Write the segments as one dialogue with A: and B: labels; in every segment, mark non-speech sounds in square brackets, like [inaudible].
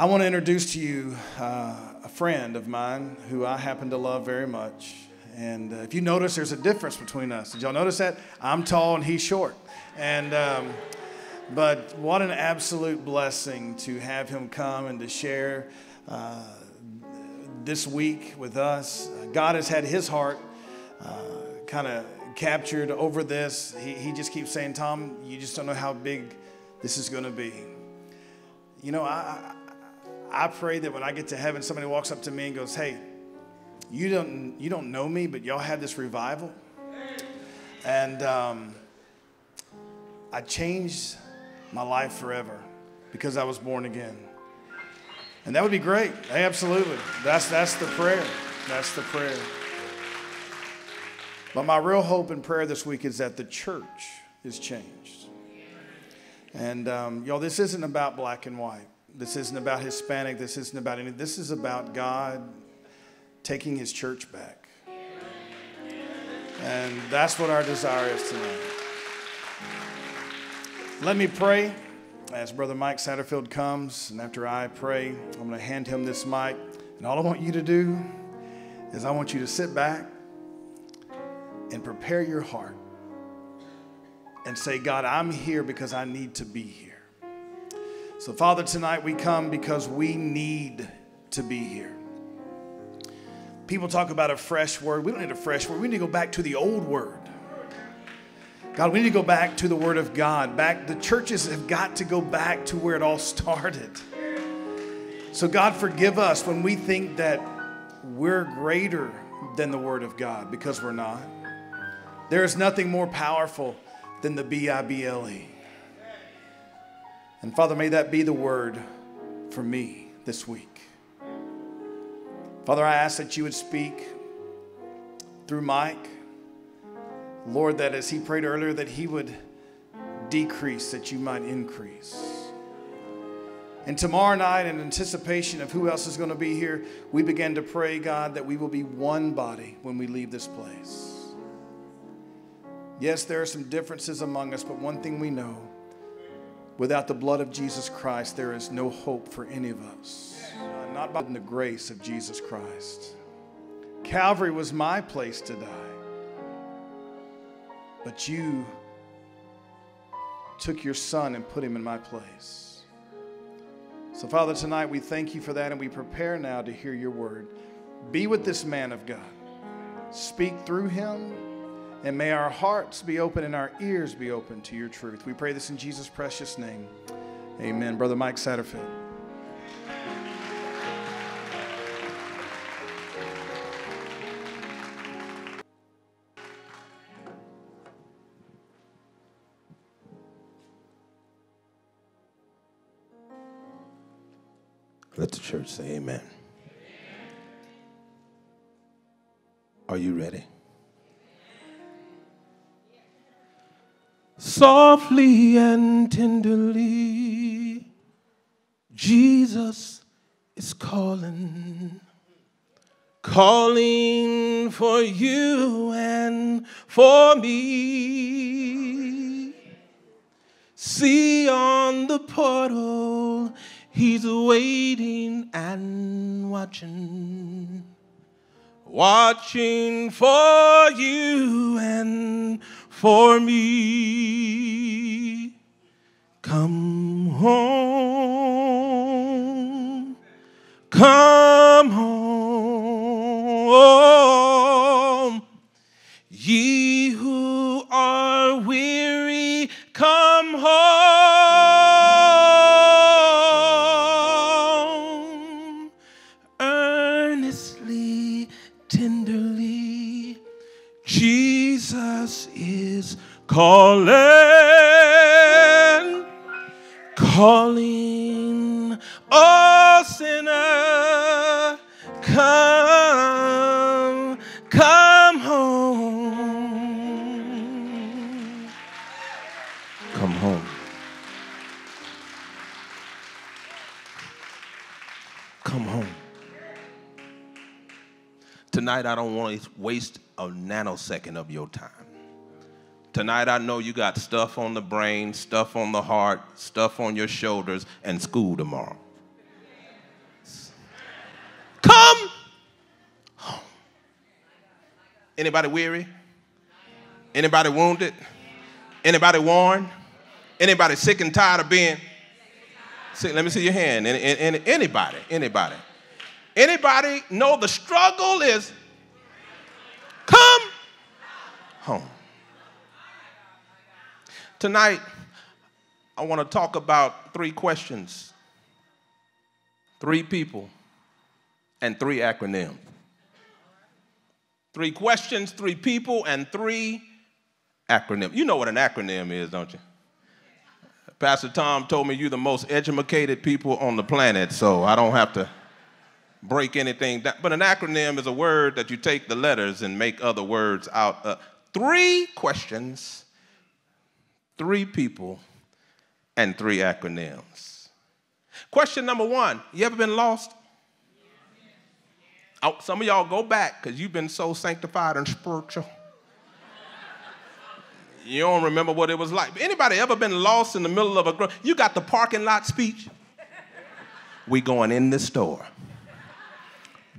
A: I want to introduce to you uh, a friend of mine who I happen to love very much. And uh, if you notice, there's a difference between us. Did y'all notice that? I'm tall and he's short. And, um, but what an absolute blessing to have him come and to share uh, this week with us. God has had his heart uh, kind of captured over this. He, he just keeps saying, Tom, you just don't know how big this is going to be. You know, I, I pray that when I get to heaven, somebody walks up to me and goes, Hey, you don't, you don't know me, but y'all had this revival. And um, I changed my life forever because I was born again. And that would be great. Absolutely. That's, that's the prayer. That's the prayer. But my real hope and prayer this week is that the church is changed. And um, y'all, this isn't about black and white. This isn't about Hispanic. This isn't about any. This is about God taking his church back. And that's what our desire is tonight. Let me pray as Brother Mike Satterfield comes. And after I pray, I'm going to hand him this mic. And all I want you to do is I want you to sit back and prepare your heart and say, God, I'm here because I need to be here. So, Father, tonight we come because we need to be here. People talk about a fresh word. We don't need a fresh word. We need to go back to the old word. God, we need to go back to the word of God. Back the churches have got to go back to where it all [laughs] started. So God, forgive us when we think that we're greater than the word of God because we're not. There is nothing more powerful than the B I B L E. And Father, may that be the word for me this week. Father, I ask that you would speak through Mike. Lord, that as he prayed earlier, that he would decrease, that you might increase. And tomorrow night, in anticipation of who else is going to be here, we begin to pray, God, that we will be one body when we leave this place. Yes, there are some differences among us, but one thing we know Without the blood of Jesus Christ, there is no hope for any of us. Uh, not by the grace of Jesus Christ. Calvary was my place to die. But you took your son and put him in my place. So, Father, tonight we thank you for that and we prepare now to hear your word. Be with this man of God. Speak through him and may our hearts be open and our ears be open to your truth. We pray this in Jesus' precious name. Amen. Brother Mike Satterfield.
B: Let the church say amen. Are you ready? Softly and tenderly. Jesus is calling, calling for you and for me. See on the portal, he's waiting and watching, watching for you and for me. Come home, come home, ye who are weary, Tonight, I don't want to waste a nanosecond of your time. Tonight, I know you got stuff on the brain, stuff on the heart, stuff on your shoulders, and school tomorrow. come home. Anybody weary? Anybody wounded? Anybody worn? Anybody sick and tired of being? sick? let me see your hand. Any, any, anybody? Anybody? Anybody know the struggle is come home. Tonight, I want to talk about three questions, three people, and three acronyms. Three questions, three people, and three acronyms. You know what an acronym is, don't you? Pastor Tom told me you're the most educated people on the planet, so I don't have to break anything down. But an acronym is a word that you take the letters and make other words out. Uh, three questions, three people, and three acronyms. Question number one You ever been lost? Oh, some of y'all go back because you've been so sanctified and spiritual. You don't remember what it was like. Anybody ever been lost in the middle of a you got the parking lot speech? We going in the store.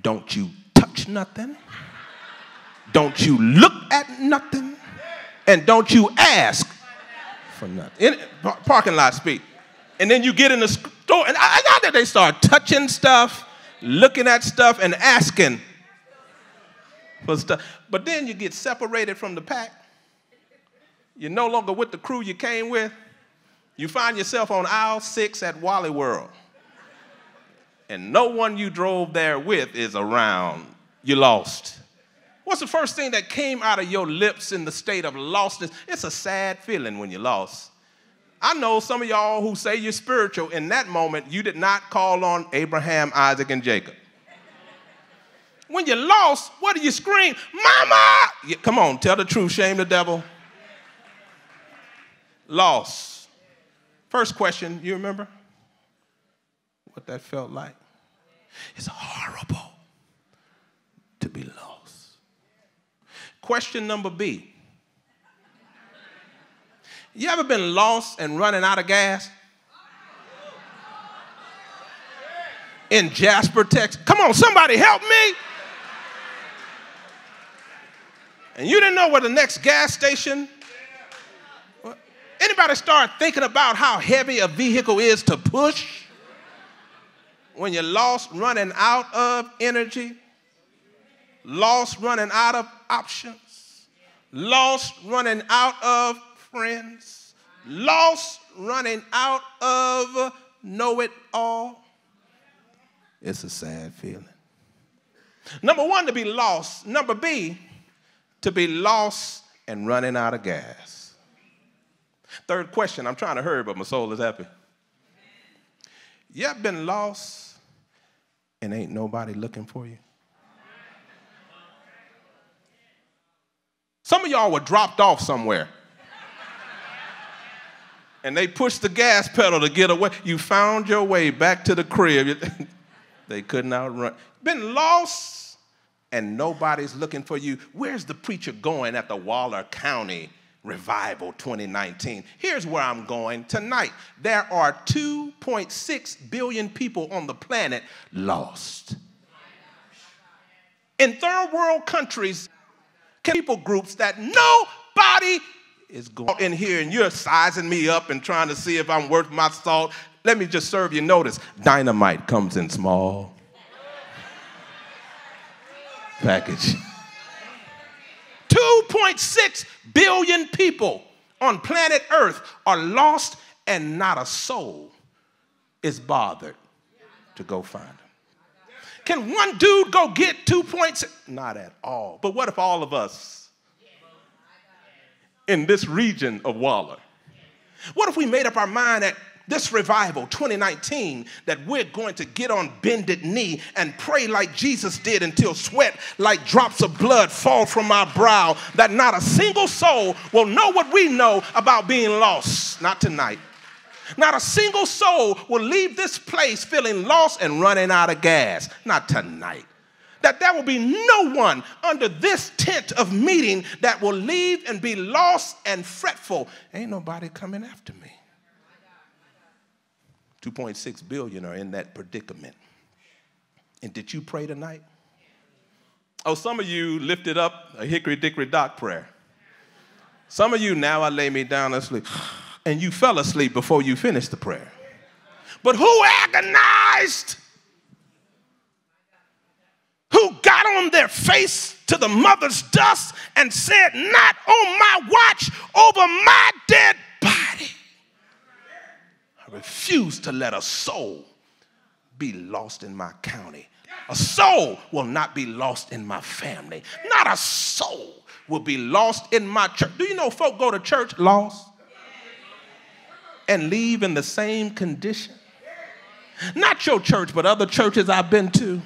B: Don't you touch nothing. Don't you look at nothing. And don't you ask for nothing. In, parking lot speak. And then you get in the store, and I, I that they start touching stuff, looking at stuff, and asking for stuff. But then you get separated from the pack. You're no longer with the crew you came with. You find yourself on aisle six at Wally World and no one you drove there with is around, you lost. What's the first thing that came out of your lips in the state of lostness? It's a sad feeling when you're lost. I know some of y'all who say you're spiritual, in that moment, you did not call on Abraham, Isaac, and Jacob. When you're lost, what do you scream? Mama! Yeah, come on, tell the truth, shame the devil. Lost. First question, you remember what that felt like? It's horrible to be lost. Question number B. You ever been lost and running out of gas? In Jasper, Texas. Come on, somebody help me. And you didn't know where the next gas station. Anybody start thinking about how heavy a vehicle is to push? when you're lost running out of energy, lost running out of options, lost running out of friends, lost running out of know it all. It's a sad feeling. Number one, to be lost. Number B, to be lost and running out of gas. Third question, I'm trying to hurry, but my soul is happy. You have been lost and ain't nobody looking for you? Some of y'all were dropped off somewhere. and they pushed the gas pedal to get away. You found your way back to the crib. [laughs] they couldn't outrun. Been lost and nobody's looking for you. Where's the preacher going at the Waller County Revival 2019. Here's where I'm going tonight. There are 2.6 billion people on the planet lost. In third world countries, people groups that nobody is going in here and you're sizing me up and trying to see if I'm worth my salt. Let me just serve you notice. Dynamite comes in small package. 2.6 billion people on planet Earth are lost, and not a soul is bothered to go find. Can one dude go get two points? Not at all. But what if all of us in this region of Waller? What if we made up our mind at this revival 2019 that we're going to get on bended knee and pray like Jesus did until sweat like drops of blood fall from our brow that not a single soul will know what we know about being lost not tonight not a single soul will leave this place feeling lost and running out of gas not tonight that there will be no one under this tent of meeting that will leave and be lost and fretful ain't nobody coming after me 2.6 billion are in that predicament. And did you pray tonight? Oh, some of you lifted up a hickory dickory dock prayer. Some of you, now I lay me down and sleep. And you fell asleep before you finished the prayer. But who agonized? Who got on their face to the mother's dust and said, Not on my watch over my dead body. I refuse to let a soul be lost in my county. A soul will not be lost in my family. Not a soul will be lost in my church. Do you know folk go to church lost and leave in the same condition? Not your church, but other churches I've been to.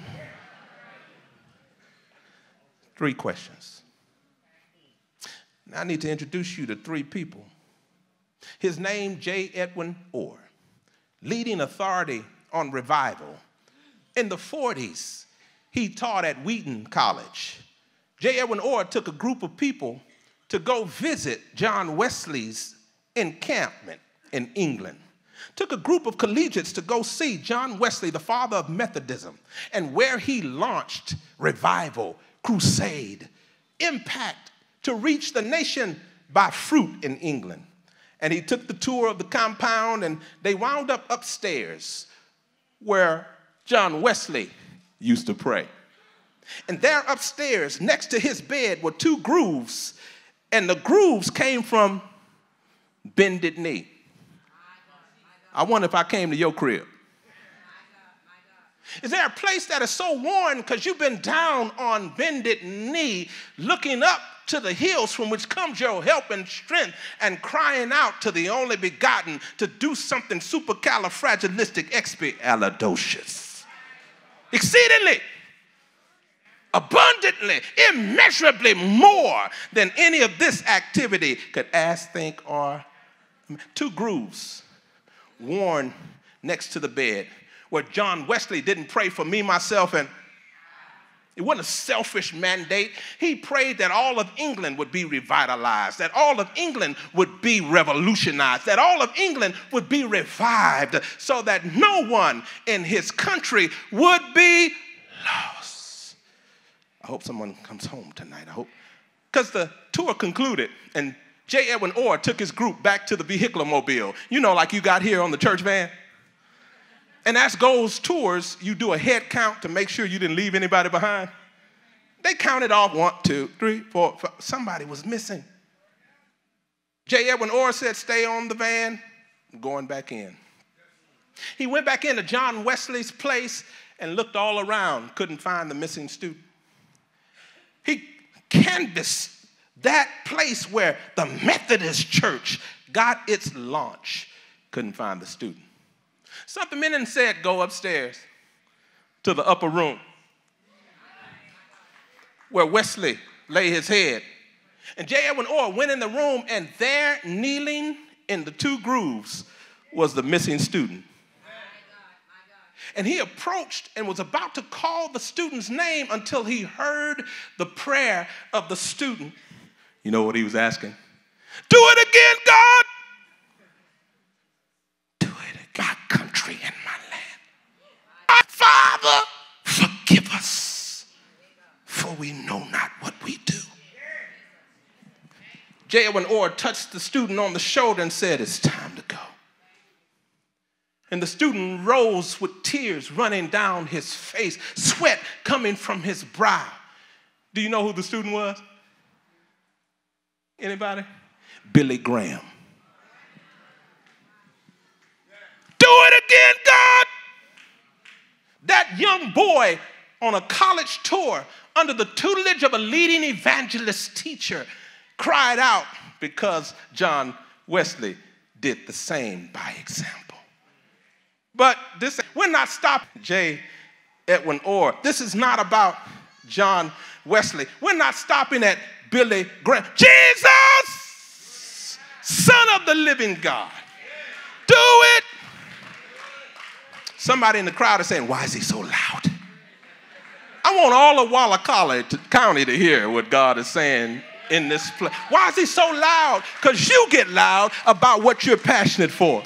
B: Three questions. Now I need to introduce you to three people. His name, J. Edwin Orr, leading authority on revival. In the 40s, he taught at Wheaton College. J. Edwin Orr took a group of people to go visit John Wesley's encampment in England. Took a group of collegiates to go see John Wesley, the father of Methodism, and where he launched revival, crusade, impact to reach the nation by fruit in England. And he took the tour of the compound, and they wound up upstairs where John Wesley used to pray. And there upstairs, next to his bed, were two grooves, and the grooves came from bended knee. I wonder if I came to your crib. Is there a place that is so worn because you've been down on bended knee, looking up to the hills from which comes your help and strength, and crying out to the only begotten to do something supercalifragilisticexpialidocious, exceedingly, abundantly, immeasurably more than any of this activity could ask, think, or two grooves worn next to the bed where John Wesley didn't pray for me, myself, and it wasn't a selfish mandate. He prayed that all of England would be revitalized, that all of England would be revolutionized, that all of England would be revived, so that no one in his country would be lost. I hope someone comes home tonight. I hope. Because the tour concluded, and J. Edwin Orr took his group back to the vehicular mobile. You know, like you got here on the church van. And as goes tours, you do a head count to make sure you didn't leave anybody behind. They counted off one, two, three, four, five. Somebody was missing. J. Edwin Orr said, Stay on the van. I'm going back in. He went back into John Wesley's place and looked all around, couldn't find the missing student. He canvassed that place where the Methodist Church got its launch, couldn't find the student. Something in and said, Go upstairs to the upper room where Wesley lay his head. And J. Edwin Orr went in the room, and there, kneeling in the two grooves, was the missing student. And he approached and was about to call the student's name until he heard the prayer of the student. You know what he was asking? Do it again, God. Do it again, country and my land. Our Father, forgive us, for we know not what we do. J. Edwin Orr touched the student on the shoulder and said, It's time to go. And the student rose with tears running down his face, sweat coming from his brow. Do you know who the student was? Anybody? Billy Graham. Do it again, God that young boy on a college tour under the tutelage of a leading evangelist teacher cried out because John Wesley did the same by example. But this, we're not stopping J. Edwin Orr. This is not about John Wesley. We're not stopping at Billy Graham. Jesus, Son of the living God. Do it Somebody in the crowd is saying, Why is he so loud? I want all of Waller County to hear what God is saying in this place. Why is he so loud? Because you get loud about what you're passionate for.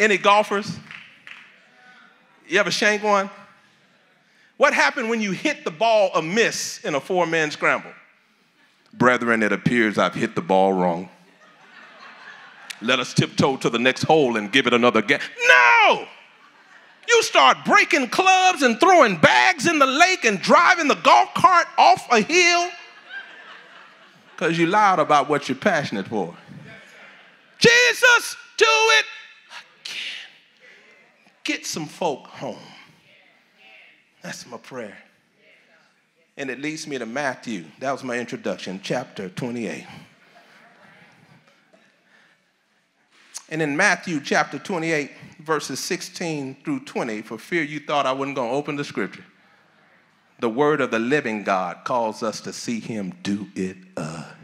B: Any golfers? You ever shank one? What happened when you hit the ball amiss in a four man scramble? Brethren, it appears I've hit the ball wrong. Let us tiptoe to the next hole and give it another guess. No! You start breaking clubs and throwing bags in the lake and driving the golf cart off a hill because you lied about what you're passionate for. Jesus, do it again. Get some folk home. That's my prayer. And it leads me to Matthew. That was my introduction, chapter 28. And in Matthew chapter 28, verses 16 through 20, for fear you thought I wasn't going to open the scripture, the word of the living God calls us to see him do it again.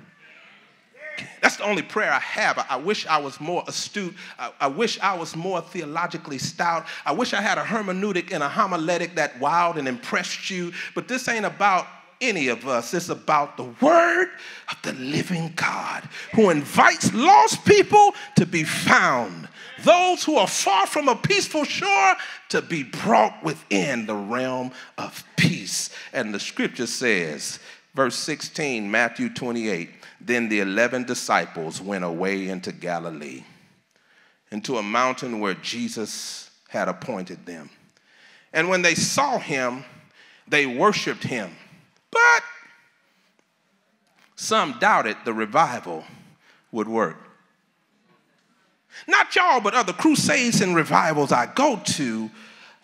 B: That's the only prayer I have. I, I wish I was more astute. I, I, wish I was more theologically stout. I wish I had a hermeneutic and a homiletic that wowed and impressed you. But this ain't about any of us. It's about the word of the living God who invites lost people to be found, those who are far from a peaceful shore to be brought within the realm of peace. And the scripture says, verse 16, Matthew 28, then the 11 disciples went away into Galilee, into a mountain where Jesus had appointed them. And when they saw him, they worshiped him but some doubted the revival would work. Not y'all, but other crusades and revivals I go to,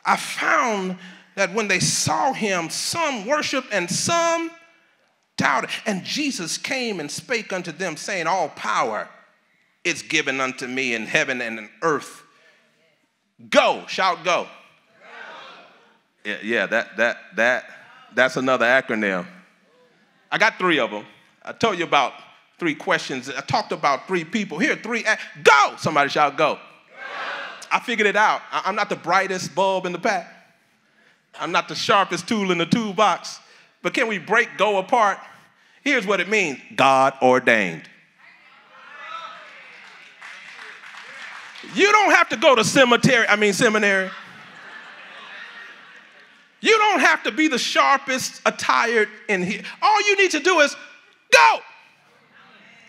B: I found that when they saw him, some worshiped and some doubted. And Jesus came and spake unto them, saying, All power is given unto me in heaven and in earth. Go, shout, go. Yeah, yeah, that, that, that that's another acronym. I got three of them. I told you about three questions. I talked about three people. Here, three. Go! Somebody shout, go. go. I figured it out. I'm not the brightest bulb in the pack. I'm not the sharpest tool in the toolbox. But can we break go apart? Here's what it means God ordained. You don't have to go to cemetery, I mean seminary. You don't have to be the sharpest attired in here. All you need to do is go.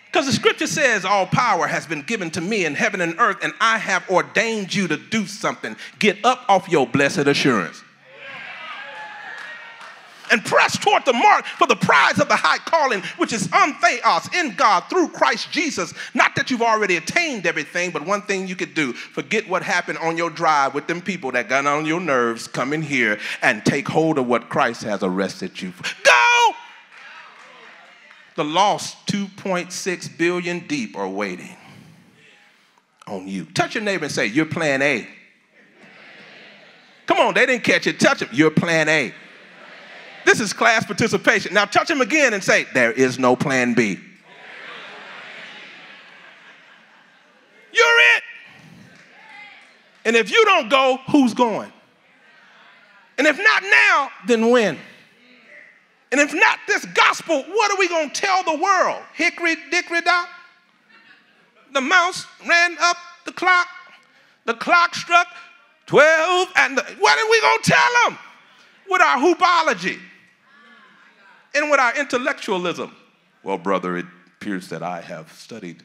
B: Because the scripture says, All power has been given to me in heaven and earth, and I have ordained you to do something. Get up off your blessed assurance and press toward the mark for the prize of the high calling, which is on in God through Christ Jesus. Not that you've already attained everything, but one thing you could do forget what happened on your drive with them people that got on your nerves. Come in here and take hold of what Christ has arrested you for. Go! The lost 2.6 billion deep are waiting on you. Touch your neighbor and say, You're plan A. Come on, they didn't catch it. Touch him. You're plan A. This is class participation. Now touch him again and say, There is no plan B. You're it. And if you don't go, who's going? And if not now, then when? And if not this gospel, what are we going to tell the world? Hickory dickory dock? The mouse ran up the clock. The clock struck 12, and the, what are we going to tell them? With our hoopology and with our intellectualism. Well, brother, it appears that I have studied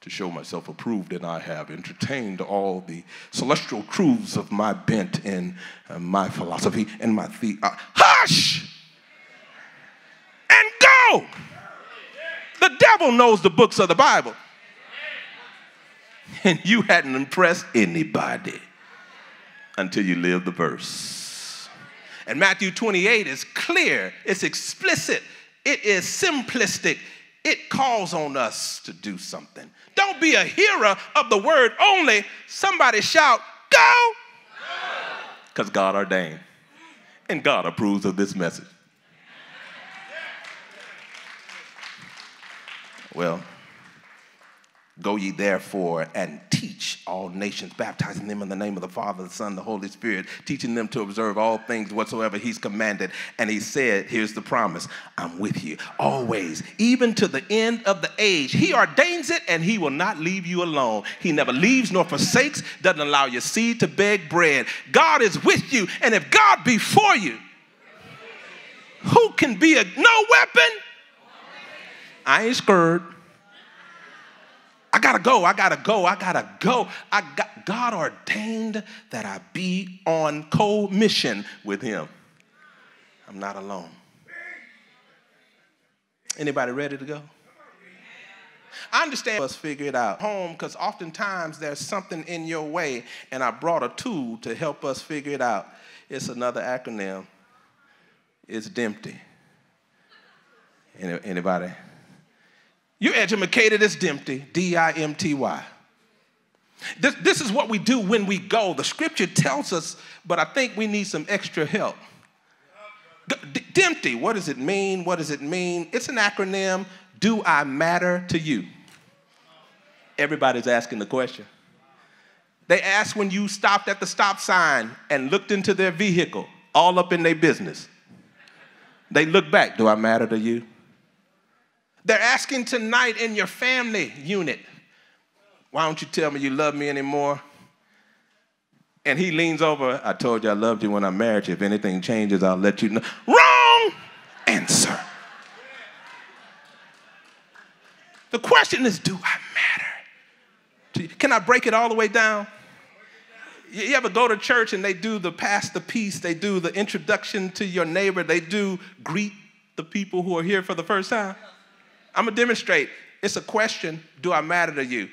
B: to show myself approved, and I have entertained all the celestial truths of my bent and uh, my philosophy and my the. Uh, hush! And go! The devil knows the books of the Bible. And you hadn't impressed anybody until you lived the verse. And Matthew 28 is clear, it's explicit, it is simplistic. It calls on us to do something. Don't be a hearer of the word only. Somebody shout, Go! Because God ordained. And God approves of this message. Well, Go ye therefore and teach all nations, baptizing them in the name of the Father, the Son, the Holy Spirit, teaching them to observe all things whatsoever He's commanded. And He said, Here's the promise I'm with you always, even to the end of the age. He ordains it and He will not leave you alone. He never leaves nor forsakes, doesn't allow your seed to beg bread. God is with you, and if God be for you, who can be a no weapon. I ain't scared. I gotta go, I gotta go, I gotta go. I got God ordained that I be on co-mission with him. I'm not alone. Anybody ready to go? I understand us figure it out home because oftentimes there's something in your way, and I brought a tool to help us figure it out. It's another acronym. It's DIMTY. Anybody? You're educated as DIMTY, D-I-M-T-Y. This, this is what we do when we go. The scripture tells us, but I think we need some extra help. DIMTY, what does it mean? What does it mean? It's an acronym. Do I matter to you? Everybody's asking the question. They asked when you stopped at the stop sign and looked into their vehicle, all up in their business. They look back, do I matter to you? They're asking tonight in your family unit, why don't you tell me you love me anymore? And he leans over, I told you I loved you when I married you. If anything changes, I'll let you know. Wrong answer. The question is, do I matter? Can I break it all the way down? You ever go to church and they do the pass the peace, they do the introduction to your neighbor, they do greet the people who are here for the first time? I'm gonna demonstrate. It's a question Do I matter to you?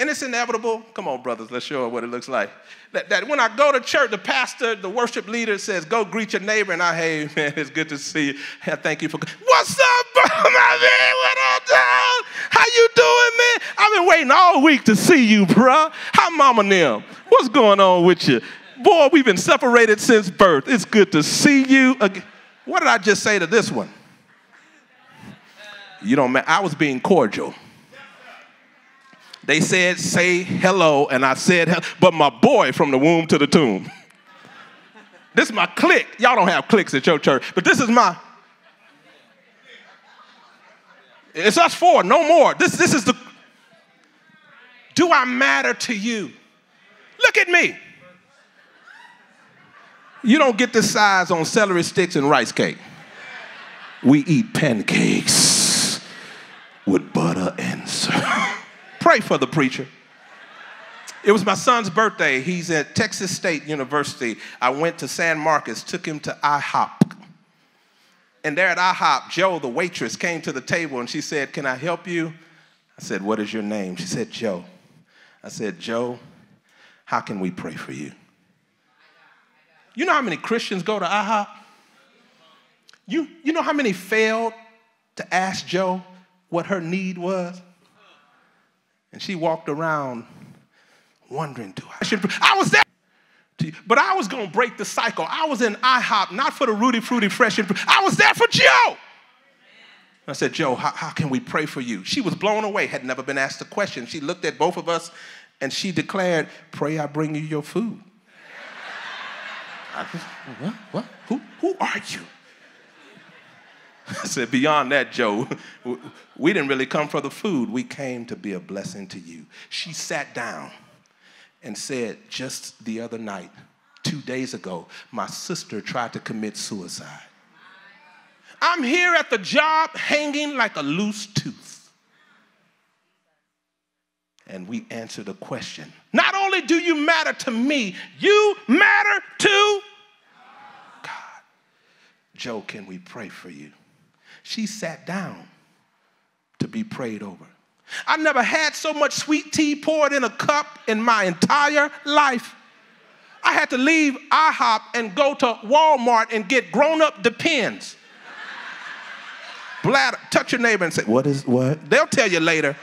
B: And it's inevitable. Come on, brothers, let's show what it looks like. That, that when I go to church, the pastor, the worship leader says, Go greet your neighbor. And I, hey, [laughs] man, it's good to see you. Thank you for. What's up, [laughs] my man? What up, dog? How you doing, man? I've been waiting all week to see you, bro. How mama them? What's going on with you? Boy, we've been separated since birth. It's good to see you again. What did I just say to this one? You don't. I was being cordial. They said, say hello, and I said, but my boy from the womb to the tomb. this is my clique. Y'all don't have cliques at your church, but this is my. It's us four, no more. This, this is the. Do I matter to you? Look at me. You don't get this size on celery sticks and rice cake. We eat pancakes with butter and syrup. [laughs] Pray for the preacher. It was my son's birthday. He's at Texas State University. I went to San Marcos, took him to IHOP. And there at IHOP, Joe, the waitress, came to the table and she said, Can I help you? I said, What is your name? She said, Joe. I said, Joe, how can we pray for you? You know how many Christians go to IHOP? You, you know how many failed to ask Joe what her need was? And she walked around wondering, do I should? I was there. But I was gonna break the cycle. I was in IHOP, not for the Rudy Fruity Fresh. I was there for Joe. I said, Joe, how, how, can we pray for you? She was blown away, had never been asked a question. She looked at both of us and she declared, Pray I bring you your food. I just, what? What? Who, who are you? [laughs] I said, Beyond that, Joe, [laughs] we didn't really come for the food. We came to be a blessing to you. She sat down and said, Just the other night, two days ago, my sister tried to commit suicide. I'm here at the job hanging like a loose tooth. And we answered the question Not only do you matter to me, you matter to God. Joe, can we pray for you? She sat down to be prayed over. I never had so much sweet tea poured in a cup in my entire life. I had to leave IHOP and go to Walmart and get grown up Depends. Bladder, touch your neighbor and say, What is what? They'll tell you later.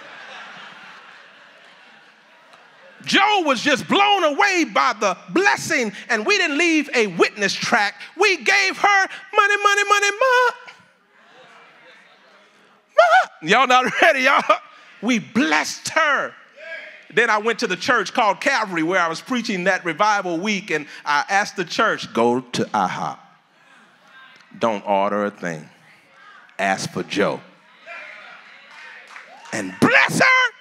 B: Joe was just blown away by the blessing, and we didn't leave a witness track. We gave her money, money, money, money. [laughs] Y'all not ready, y'all? We blessed her. Then I went to the church called Calvary where I was preaching that revival week, and I asked the church, go to IHOP. Don't order a thing. Ask for Joe. And bless her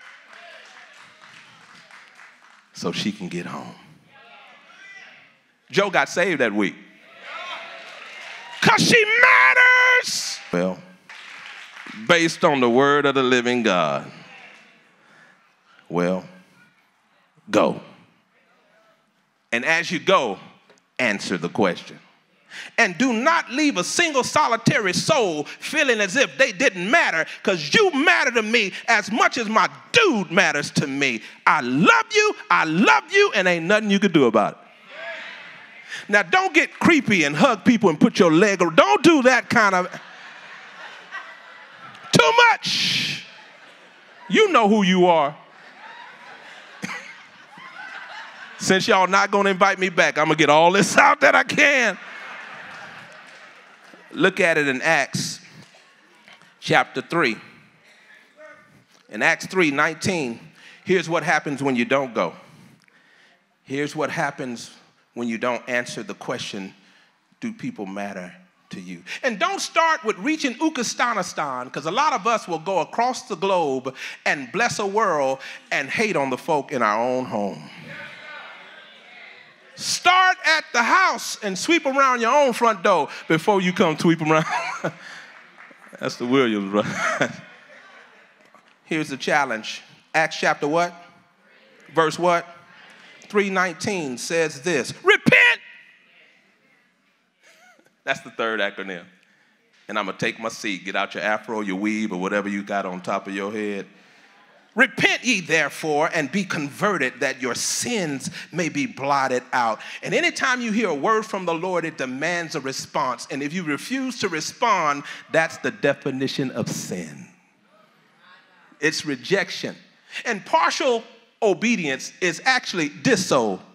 B: so she can get home. Joe got saved that week. Because she matters. Well, based on the word of the living God. Well, go. And as you go, answer the question. And do not leave a single solitary soul feeling as if they didn't matter because you matter to me as much as my dude matters to me. I love you, I love you, and ain't nothing you can do about it. Now, don't get creepy and hug people and put your leg don't do that kind of. Too much. You know who you are. [laughs] Since y'all not gonna invite me back, I'm gonna get all this [laughs] out that I can. Look at it in Acts chapter 3. In Acts 3 19, here's what happens when you don't go. Here's what happens when you don't answer the question Do people matter to you? And don't start with reaching Ukastanistan, because a lot of us will go across the globe and bless a world and hate on the folk in our own home. Start at the house and sweep around your own front door before you come sweep around. [laughs] That's the Williams, right? [laughs] Here's the challenge. Acts chapter what? Verse what? 319 says this! That's the third acronym. And I'm gonna take my seat, get out your afro, your weave, or whatever you got on top of your head. Repent ye therefore and be converted that your sins may be blotted out. And anytime you hear a word from the Lord, it demands a response. And if you refuse to respond, that's the definition of sin it's rejection. And partial obedience is actually disobedience.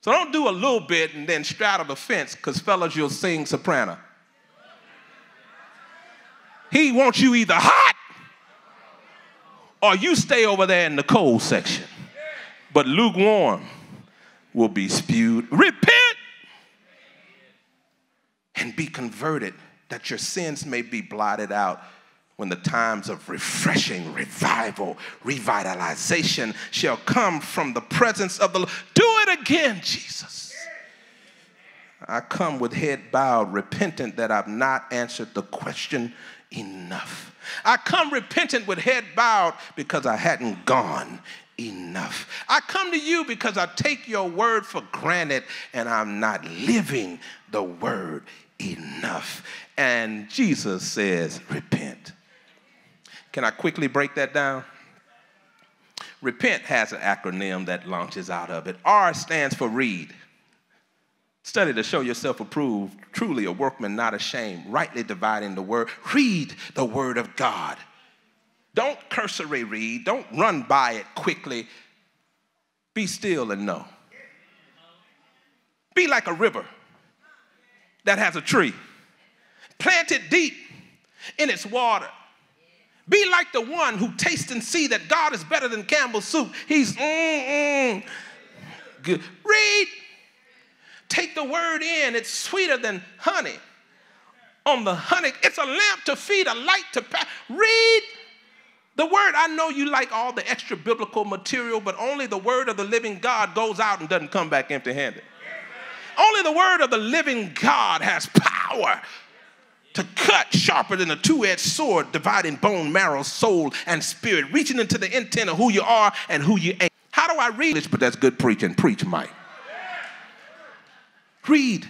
B: So don't do a little bit and then straddle the fence because, fellas, you'll sing soprano. He wants you either hot or you stay over there in the cold section. But lukewarm will be spewed. Repent and be converted that your sins may be blotted out when the times of refreshing, revival, revitalization shall come from the presence of the Lord. Do it again, Jesus. I come with head bowed, repentant that I've not answered the question enough. I come repentant with head bowed because I hadn't gone enough. I come to you because I take your word for granted and I'm not living the word enough. And Jesus says, repent. Can I quickly break that down? Repent has an acronym that launches out of it. R stands for read. Study to show yourself approved, truly a workman not ashamed, rightly dividing the word. Read the word of God. Don't cursory read, don't run by it quickly. Be still and know. Be like a river that has a tree, planted deep in its water. Be like the one who tastes and see that God is better than Campbell's soup. He's mm-mm. Good. Read Take the word in, it's sweeter than honey. On the honey, it's a lamp to feed, a light to pass. Read the word. I know you like all the extra biblical material, but only the word of the living God goes out and doesn't come back empty handed. Only the word of the living God has power to cut sharper than a two edged sword, dividing bone, marrow, soul, and spirit, reaching into the intent of who you are and who you ain't. How do I read this? But that's good preaching. Preach, Mike. Read.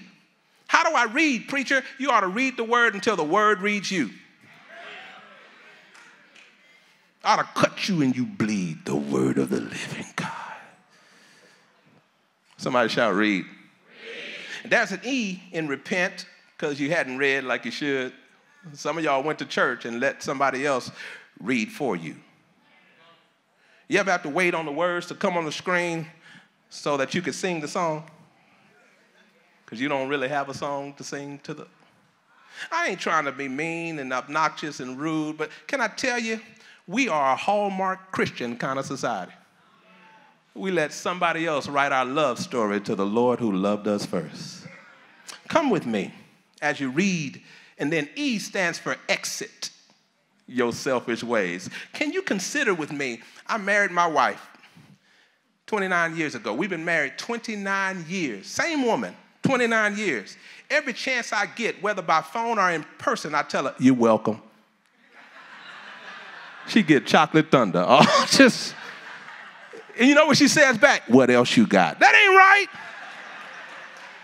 B: How do I read, preacher? You ought to read the word until the word reads you. I ought to cut you and you bleed the word of the living God. Somebody shout, read. read. There's an E in repent because you hadn't read like you should. Some of y'all went to church and let somebody else read for you. You ever have to wait on the words to come on the screen so that you could sing the song? because you don't really have a song to sing to the. I ain't trying to be mean and obnoxious and rude, but can I tell you, we are a hallmark Christian kind of society. We let somebody else write our love story to the Lord who loved us first. Come with me as you read, and then E stands for exit your selfish ways. Can you consider with me? I married my wife 29 years ago. We've been married 29 years. Same woman, 29 years. Every chance I get, whether by phone or in person, I tell her, You're welcome. [laughs] she get chocolate thunder. [laughs] Oh, just, and you know what she says back? What else you got? That ain't right.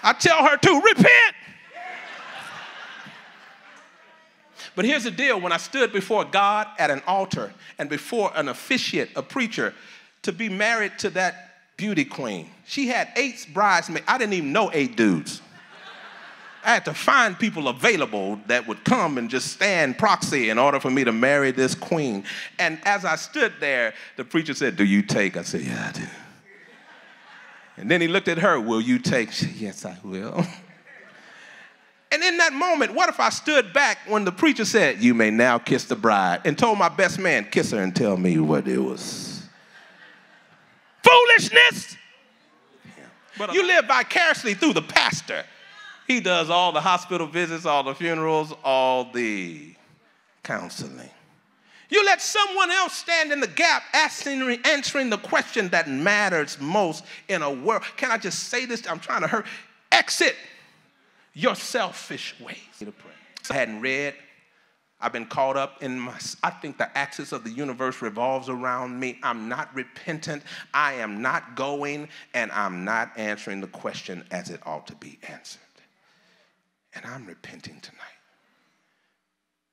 B: I tell her to repent. But here's the deal when I stood before God at an altar and before an officiate, a preacher, to be married to that beauty queen, she had eight bridesmaids. I didn't even know eight dudes. I had to find people available that would come and just stand proxy in order for me to marry this queen. And as I stood there, the preacher said, Do you take? I said, Yeah, I do. And then he looked at her, Will you take? Said, yes, I will. [laughs] And in that moment, what if I stood back when the preacher said, You may now kiss the bride, and told my best man, Kiss her and tell me what it was? Foolishness! But you live vicariously through the pastor. He does all the hospital visits, all the funerals, all the counseling. You let someone else stand in the gap, asking, answering the question that matters most in a world. Can I just say this? I'm trying to hurt. Exit your selfish ways. I hadn't read. I've been caught up in my, I think the axis of the universe revolves around me. I'm not repentant. I am not going, and I'm not answering the question as it ought to be answered. And I'm repenting tonight.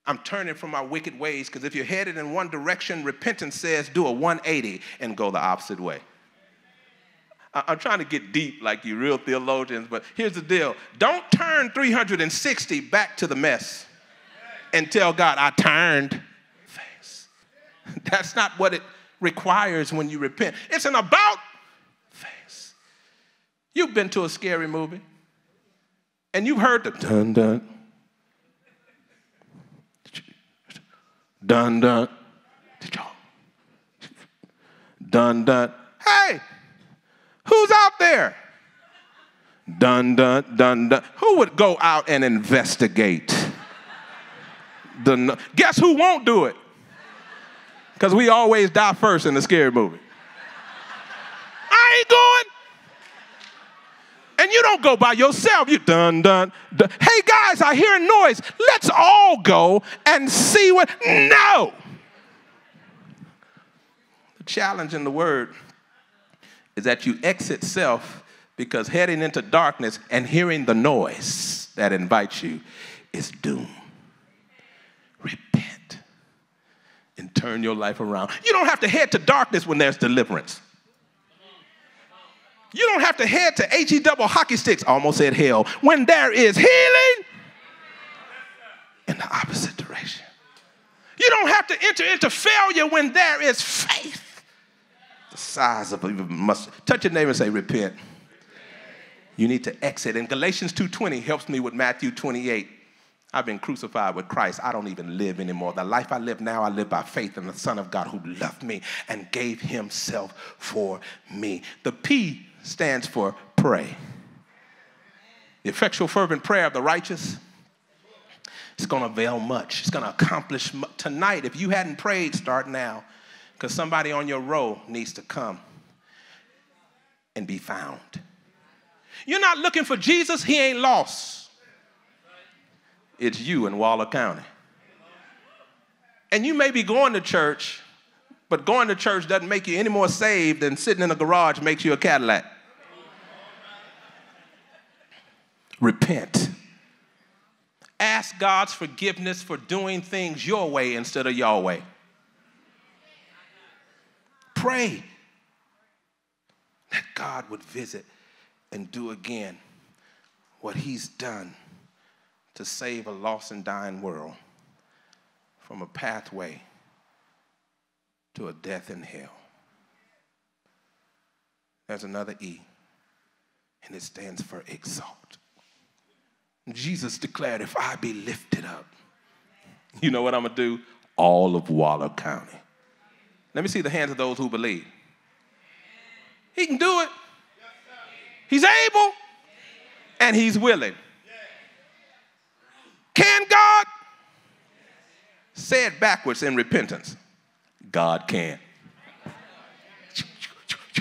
B: I'm turning from my wicked ways because if you're headed in one direction, repentance says do a 180 and go the opposite way. I'm trying to get deep like you real theologians, but here's the deal don't turn 360 back to the mess and tell God, I turned face. [laughs] That's not what it requires when you repent. It's an about face. You've been to a scary movie and you've heard the dun dun, dun dun, dun dun. Hey, Who's out there? Dun, dun, dun, dun. Who would go out and investigate? The, guess who won't do it? Because we always die first in the scary movie. I ain't going. And you don't go by yourself. You dun, dun, dun. Hey guys, I hear a noise. Let's all go and see what. No. The challenge in the word is that you exit self because heading into darkness and hearing the noise that invites you is doom. Repent and turn your life around. You don't have to head to darkness when there's deliverance. You don't have to head to HE double hockey sticks, almost said hell, when there is healing in the opposite direction. You don't have to enter into failure when there is faith size of a mustard. Touch your neighbor and say, repent. You need to exit. And Galatians 2.20 helps me with Matthew 28. I've been crucified with Christ. I don't even live anymore. The life I live now, I live by faith in the Son of God who loved me and gave himself for me. The P stands for pray. The effectual, fervent prayer of the righteous is going to avail much. It's going to accomplish much. Tonight, if you hadn't prayed, start now because somebody on your row needs to come and be found. You're not looking for Jesus, he ain't lost. It's you in Waller County. And you may be going to church, but going to church doesn't make you any more saved than sitting in a garage makes you a Cadillac. Repent. Ask God's forgiveness for doing things your way instead of way. Pray that God would visit and do again what He's done to save a lost and dying world from a pathway to a death in hell. There's another E, and it stands for exalt. Jesus declared, If I be lifted up, you know what I'm gonna do? All of Waller County. Let me see the hands of those who believe. He can do it. He's able and he's willing. Can God? Say it backwards in repentance. God can.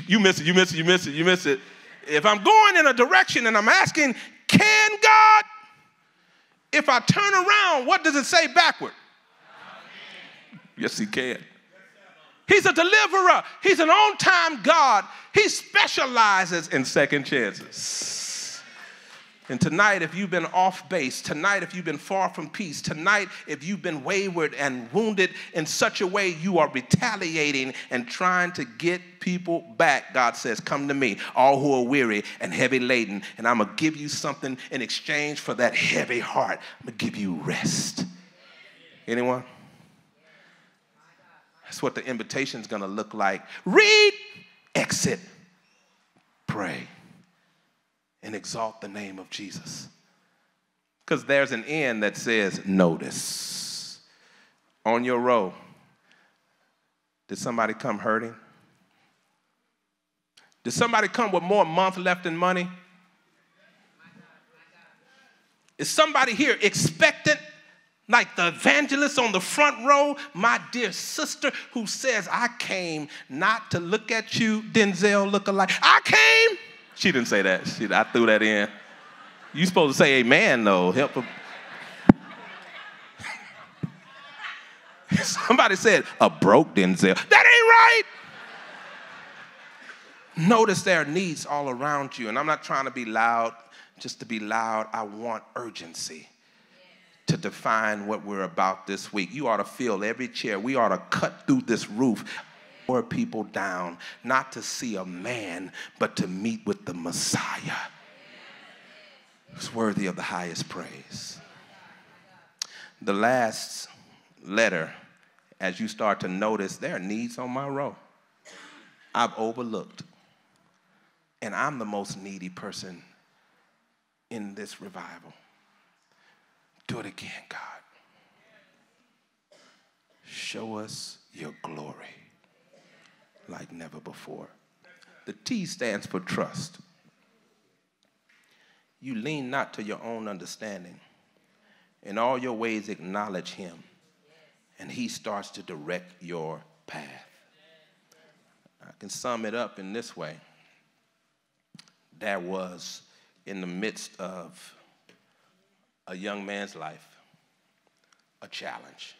B: You miss it, you miss it, you miss it, you miss it. If I'm going in a direction and I'm asking, Can God? If I turn around, what does it say backward? Yes, he can. He's a deliverer. He's an on time God. He specializes in second chances. And tonight, if you've been off base, tonight, if you've been far from peace, tonight, if you've been wayward and wounded in such a way you are retaliating and trying to get people back, God says, Come to me, all who are weary and heavy laden, and I'm going to give you something in exchange for that heavy heart. I'm going to give you rest. Anyone? That's what the invitation is going to look like. Read, exit, pray and exalt the name of Jesus. Because there's an end that says, notice. On your row, did somebody come hurting? Did somebody come with more month left in money? Is somebody here expectant, like the evangelist on the front row, my dear sister, who says, I came not to look at you, Denzel look alike. I came she didn't say that. She, I threw that in. You supposed to say amen, though. Help her. [laughs] Somebody said, a broke Denzel. That ain't right. Notice there are needs all around you. And I'm not trying to be loud just to be loud. I want urgency to define what we're about this week. You ought to fill every chair. We ought to cut through this roof or people down, not to see a man, but to meet with the Messiah. It's worthy of the highest praise. The last letter, as you start to notice, there are needs on my row I've overlooked. And I'm the most needy person in this revival. Do it again, God. Show us your glory like never before. The T stands for trust. You lean not to your own understanding. In all your ways, acknowledge him, and he starts to direct your path. I can sum it up in this way. There was, in the midst of a young man's life, a challenge.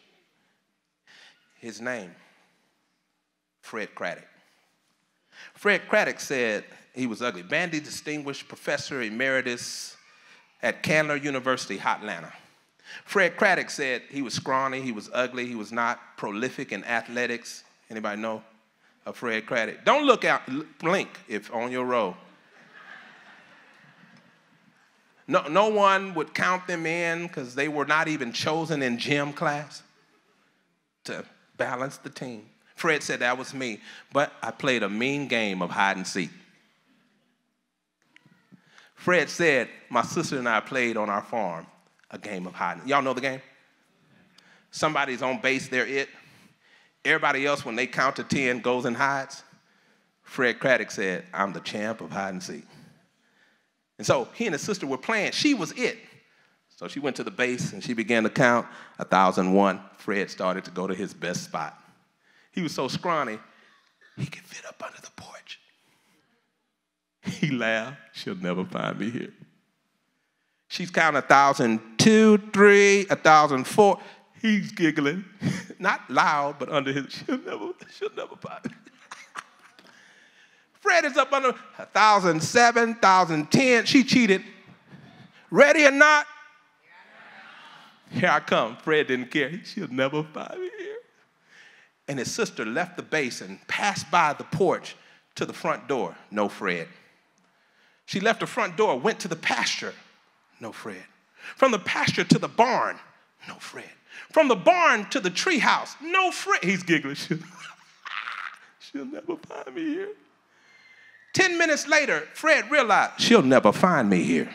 B: His name, Fred Craddock. Fred Craddock said he was ugly. Bandy Distinguished Professor Emeritus at Candler University, Hotlanta. Fred Craddock said he was scrawny, he was ugly, he was not prolific in athletics. Anybody know of Fred Craddock? Don't look out, blink if on your row. No, no one would count them in because they were not even chosen in gym class to balance the team. Fred said that was me, but I played a mean game of hide and seek. Fred said my sister and I played on our farm a game of hide. Y'all know the game? Somebody's on base, they're it. Everybody else, when they count to 10, goes and hides. Fred Craddock said, I'm the champ of hide and seek. And so he and his sister were playing. She was it. So she went to the base and she began to count 1,001. Fred started to go to his best spot. He was so scrawny, he could fit up under the porch. He laughed. She'll never find me here. She's counting a thousand two, three, a thousand four. He's giggling, [laughs] not loud, but under his. She'll never, she'll never find me. Fred is up under a thousand seven, thousand ten. She cheated. Ready or not? Here I come. Fred didn't care. She'll never find me here and his sister left the base and passed by the porch to the front door. No Fred. She left the front door, went to the pasture. No Fred. From the pasture to the barn. No Fred. From the barn to the treehouse. No Fred. He's giggling. [laughs] She'll never find me here. Ten minutes later, Fred realized she'll never find me here.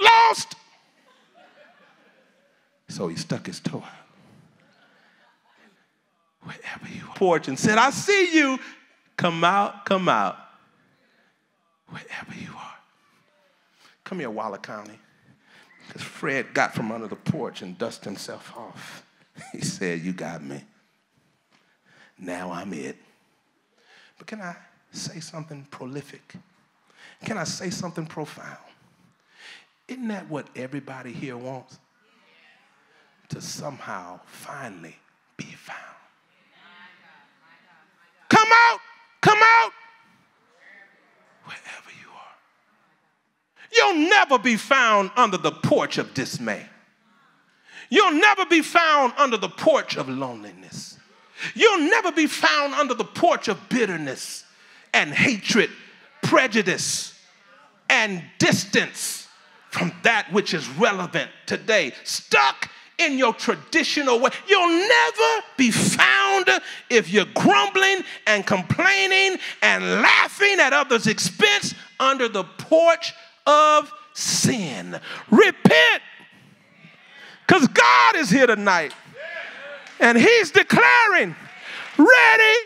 B: Lost. So he stuck his toe out wherever you are. Porch and said, I see you. Come out, come out. Wherever you are. Come here, Waller County. Because Fred got from under the porch and dusted himself off. [laughs] He said, You got me. Now I'm it. But can I say something prolific? Can I say something profound? Isn't that what everybody here wants? To somehow finally be found. Come out, come out, wherever you are. You'll never be found under the porch of dismay. You'll never be found under the porch of loneliness. You'll never be found under the porch of bitterness and hatred, prejudice, and distance from that which is relevant today. Stuck in your traditional way. You'll never be found if you're grumbling and complaining and laughing at others' expense under the porch of sin. Repent, because God is here tonight and He's declaring, ready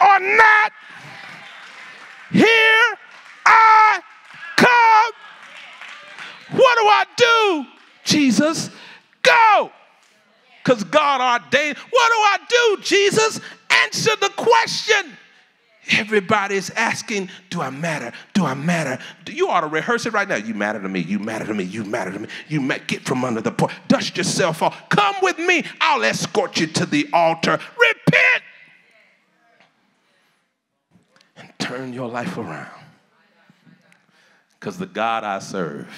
B: or not, here I come. What do I do, Jesus? Go. Because God ordained. What do I do, Jesus? Answer the question. Everybody's asking, Do I matter? Do I matter? Do you ought to rehearse it right now. You matter to me. You matter to me. You matter to me. You ma- get from under the porch. Dust yourself off. Come with me. I'll escort you to the altar. Repent and turn your life around. Because the God I serve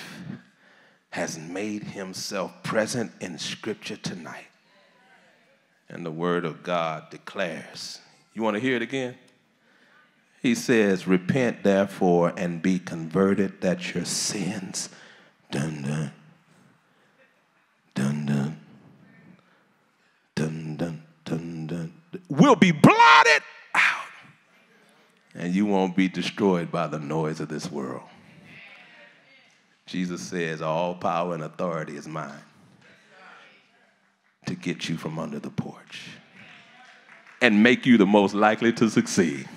B: has made himself present in Scripture tonight. And the Word of God declares. You want to hear it again? He says, Repent therefore and be converted that your sins, dun dun, dun dun, dun dun, dun dun, will be blotted out. And you won't be destroyed by the noise of this world. Jesus says, All power and authority is mine to get you from under the porch and make you the most likely to succeed.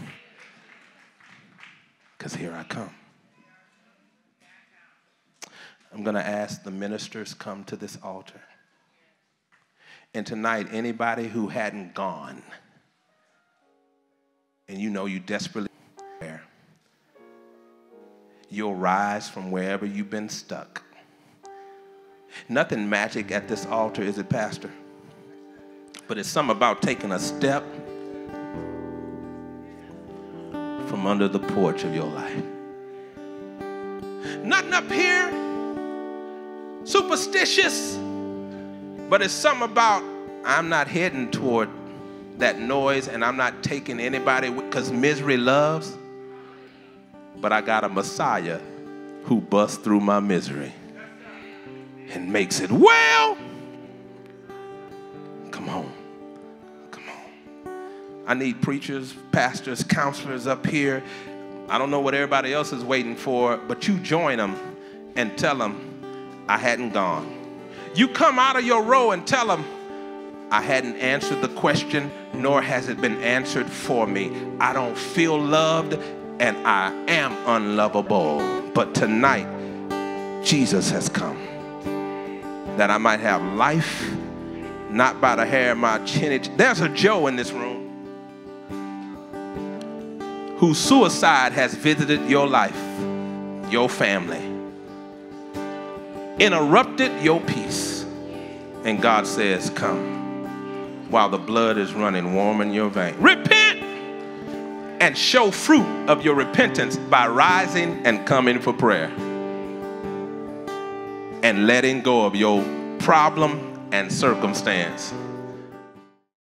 B: Because here I come. I'm going to ask the ministers come to this altar. And tonight, anybody who hadn't gone, and you know you desperately there you'll rise from wherever you've been stuck. Nothing magic at this altar, is it, Pastor? But it's something about taking a step from under the porch of your life. Nothing up here, superstitious, but it's something about I'm not heading toward that noise and I'm not taking anybody because misery loves but I got a Messiah who busts through my misery and makes it well. I need preachers, pastors, counselors up here. I don't know what everybody else is waiting for, but you join them and tell them, I hadn't gone. You come out of your row and tell them, I hadn't answered the question, nor has it been answered for me. I don't feel loved, and I am unlovable. But tonight, Jesus has come that I might have life, not by the hair of my chin. There's a Joe in this room whose suicide has visited your life, your family, interrupted your peace. And God says, Come while the blood is running warm in your veins. Repent and show fruit of your repentance by rising and coming for prayer and letting go of your problem and circumstance